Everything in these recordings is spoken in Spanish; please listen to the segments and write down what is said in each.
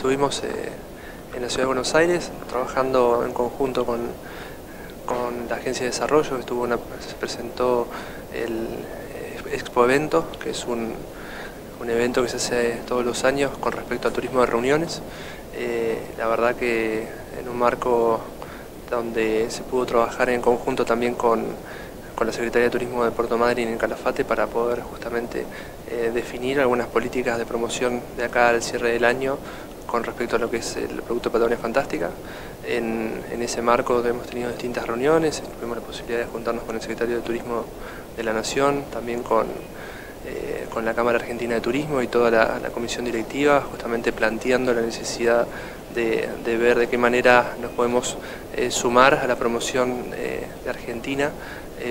Estuvimos eh, en la Ciudad de Buenos Aires trabajando en conjunto con, con la Agencia de Desarrollo, estuvo se presentó el eh, Expo Evento, que es un, un, evento que se hace todos los años con respecto al turismo de reuniones. Eh, la verdad que en un marco donde se pudo trabajar en conjunto también con, con la Secretaría de Turismo de Puerto Madryn en Calafate para poder justamente definir algunas políticas de promoción de acá al cierre del año con respecto a lo que es el producto Patagonia Fantástica. En, ese marco hemos tenido distintas reuniones, tuvimos la posibilidad de juntarnos con el Secretario de Turismo de la Nación, también con, eh, con la Cámara Argentina de Turismo y toda la, comisión directiva, justamente planteando la necesidad de, ver de qué manera nos podemos eh, sumar a la promoción eh, de Argentina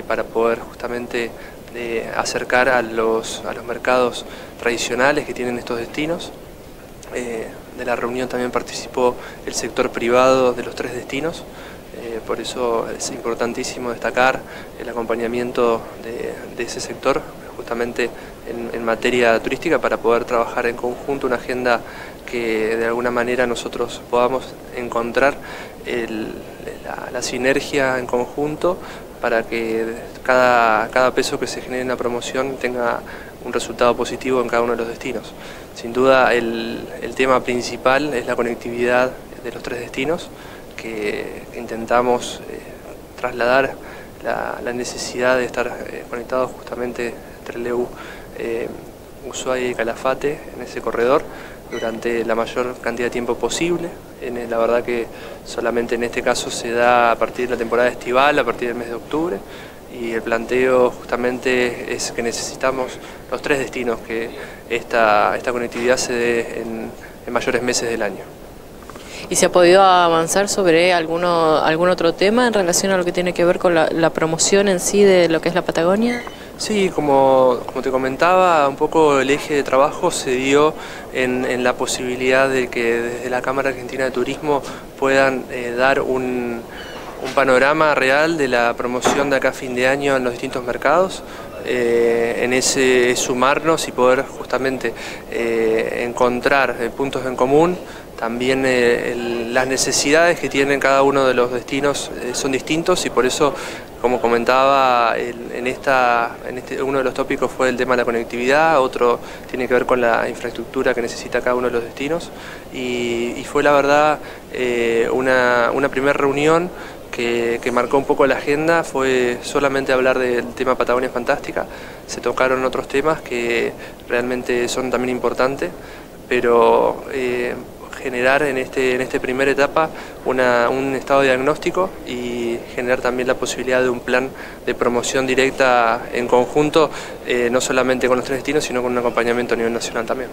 para poder justamente acercar a los, a los mercados tradicionales que tienen estos destinos. De la reunión también participó el sector privado de los tres destinos, eh, por eso es importantísimo destacar el acompañamiento de, ese sector justamente en, materia turística para poder trabajar en conjunto una agenda que de alguna manera nosotros podamos encontrar la, sinergia en conjunto para que cada, cada peso que se genere en la promoción tenga un resultado positivo en cada uno de los destinos. Sin duda el, tema principal es la conectividad de los tres destinos, que, intentamos eh, trasladar la, necesidad de estar eh, conectados justamente entre Leu, eh, y Calafate en ese corredor durante la mayor cantidad de tiempo posible. En, la verdad que solamente en este caso se da a partir de la temporada estival, a partir del mes de octubre, y el planteo justamente es que necesitamos los tres destinos, que esta, esta conectividad se dé en, mayores meses del año. ¿Y se ha podido avanzar sobre alguno, algún otro tema en relación a lo que tiene que ver con la, promoción en sí de lo que es la Patagonia? Sí, como, como, te comentaba, un poco el eje de trabajo se dio en, la posibilidad de que desde la Cámara Argentina de Turismo puedan eh, dar un, un panorama real de la promoción de acá a fin de año en los distintos mercados, eh, en ese sumarnos y poder justamente eh, encontrar eh, puntos en común, también las necesidades que tienen cada uno de los destinos son distintos y por eso, como comentaba, en, esta, en este, uno de los tópicos fue el tema de la conectividad, otro tiene que ver con la infraestructura que necesita cada uno de los destinos. Y, fue la verdad una, una primera reunión que, marcó un poco la agenda fue solamente hablar del tema Patagonia Fantástica. Se tocaron otros temas que realmente son también importantes, pero eh, generar en este en esta primera etapa un estado diagnóstico y generar también la posibilidad de un plan de promoción directa en conjunto, eh, no solamente con los tres destinos, sino con un acompañamiento a nivel nacional también.